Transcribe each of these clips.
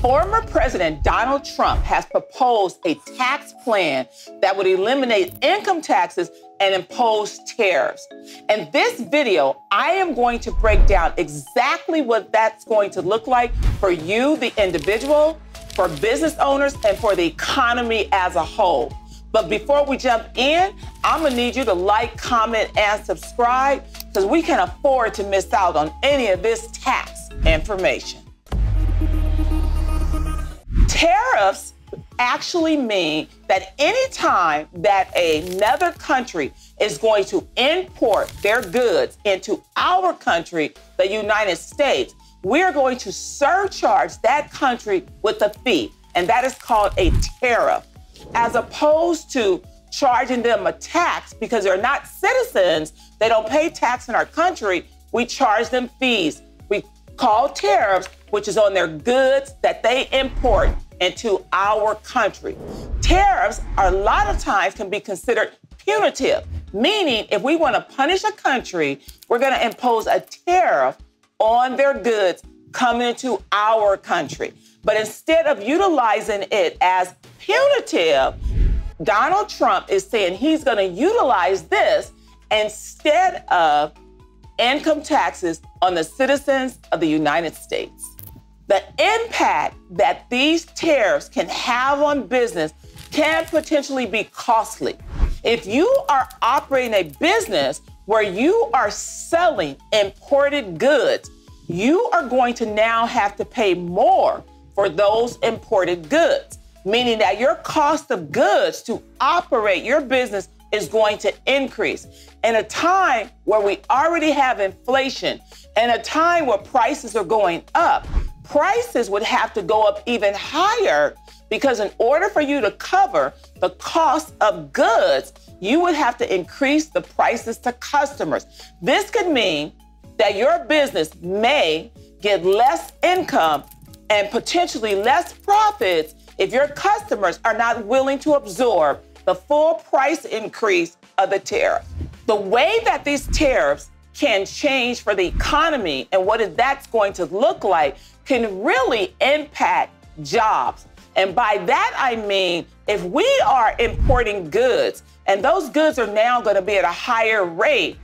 Former President Donald Trump has proposed a tax plan that would eliminate income taxes and impose tariffs. In this video, I am going to break down exactly what that's going to look like for you, the individual, for business owners, and for the economy as a whole. But before we jump in, I'm gonna need you to like, comment, and subscribe because we can afford to miss out on any of this tax information. Tariffs actually mean that anytime that another country is going to import their goods into our country, the United States, we're going to surcharge that country with a fee, and that is called a tariff, as opposed to charging them a tax because they're not citizens, they don't pay tax in our country, we charge them fees. We call tariffs which is on their goods that they import into our country. Tariffs are a lot of times can be considered punitive, meaning if we want to punish a country, we're going to impose a tariff on their goods coming into our country. But instead of utilizing it as punitive, Donald Trump is saying he's going to utilize this instead of income taxes on the citizens of the United States. The impact that these tariffs can have on business can potentially be costly. If you are operating a business where you are selling imported goods, you are going to now have to pay more for those imported goods, meaning that your cost of goods to operate your business is going to increase. In a time where we already have inflation, and a time where prices are going up, prices would have to go up even higher because in order for you to cover the cost of goods, you would have to increase the prices to customers. This could mean that your business may get less income and potentially less profits if your customers are not willing to absorb the full price increase of the tariff. The way that these tariffs can change for the economy and what that's going to look like can really impact jobs. And by that, I mean, if we are importing goods and those goods are now going to be at a higher rate,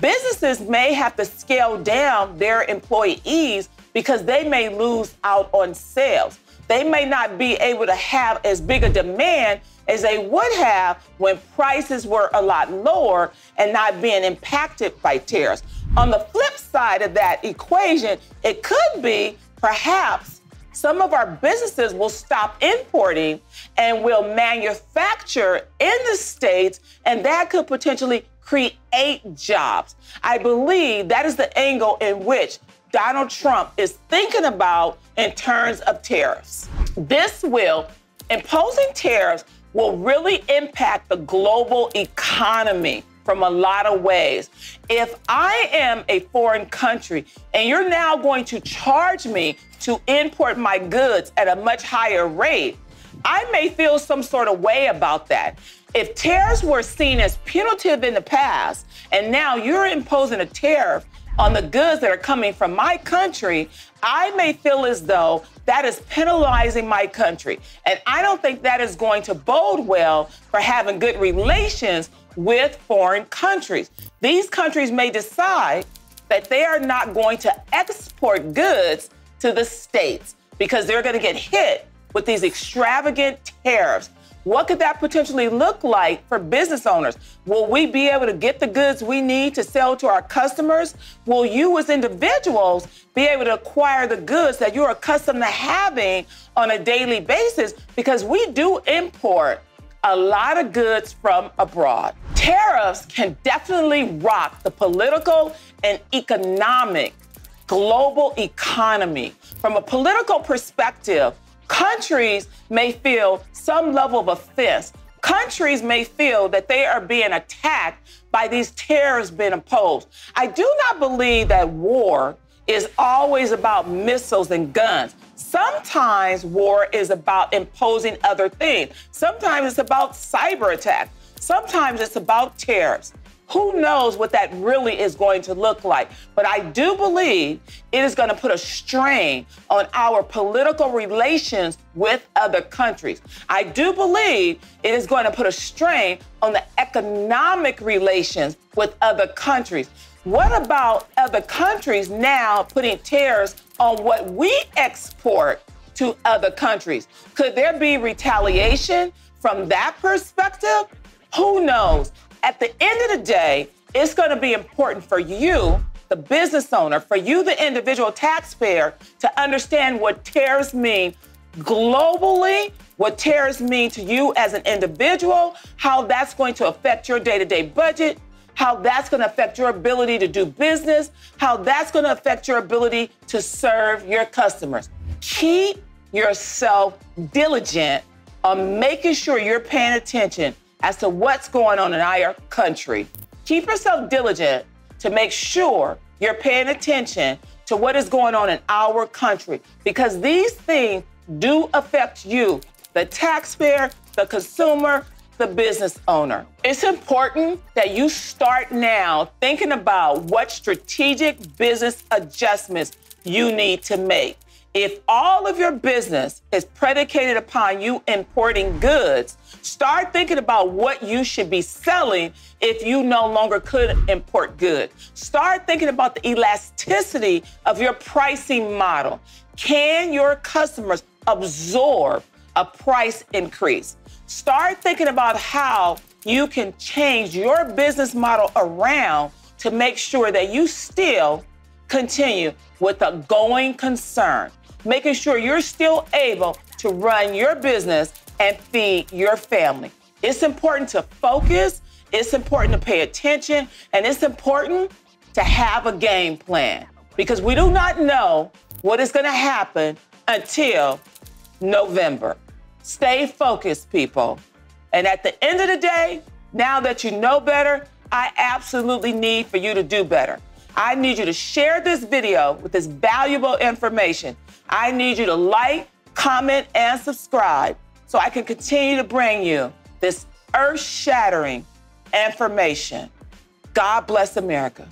businesses may have to scale down their employees because they may lose out on sales. They may not be able to have as big a demand as they would have when prices were a lot lower and not being impacted by tariffs. On the flip side of that equation, it could be perhaps some of our businesses will stop importing and will manufacture in the States, and that could potentially create jobs. I believe that is the angle in which Donald Trump is thinking about in terms of tariffs. This will, imposing tariffs will really impact the global economy from a lot of ways. If I am a foreign country and you're now going to charge me to import my goods at a much higher rate, I may feel some sort of way about that. If tariffs were seen as punitive in the past, and now you're imposing a tariff on the goods that are coming from my country, I may feel as though that is penalizing my country. And I don't think that is going to bode well for having good relations with foreign countries. These countries may decide that they are not going to export goods to the States because they're going to get hit with these extravagant tariffs. What could that potentially look like for business owners? Will we be able to get the goods we need to sell to our customers? Will you, as individuals, be able to acquire the goods that you're accustomed to having on a daily basis? Because we do import a lot of goods from abroad. Tariffs can definitely rock the political and economic global economy. From a political perspective, countries may feel some level of offense. Countries may feel that they are being attacked by these tariffs being imposed. I do not believe that war is always about missiles and guns. Sometimes war is about imposing other things. Sometimes it's about cyber attacks. Sometimes it's about tariffs. Who knows what that really is going to look like? But I do believe it is going to put a strain on our political relations with other countries. I do believe it is going to put a strain on the economic relations with other countries. What about other countries now putting tariffs on what we export to other countries? Could there be retaliation from that perspective? Who knows? At the end of the day, it's going to be important for you, the business owner, for you, the individual taxpayer, to understand what tariffs mean globally, what tariffs mean to you as an individual, how that's going to affect your day to day budget, how that's going to affect your ability to do business, how that's going to affect your ability to serve your customers. Keep yourself diligent on making sure you're paying attention as to what's going on in our country. Keep yourself diligent to make sure you're paying attention to what is going on in our country because these things do affect you, the taxpayer, the consumer, the business owner. It's important that you start now thinking about what strategic business adjustments you need to make. If all of your business is predicated upon you importing goods, start thinking about what you should be selling if you no longer could import goods. Start thinking about the elasticity of your pricing model. Can your customers absorb a price increase? Start thinking about how you can change your business model around to make sure that you still continue with a going concern making sure you're still able to run your business and feed your family. It's important to focus, it's important to pay attention, and it's important to have a game plan because we do not know what is going to happen until November. Stay focused, people. And at the end of the day, now that you know better, I absolutely need for you to do better. I need you to share this video with this valuable information. I need you to like, comment, and subscribe so I can continue to bring you this earth shattering information. God bless America.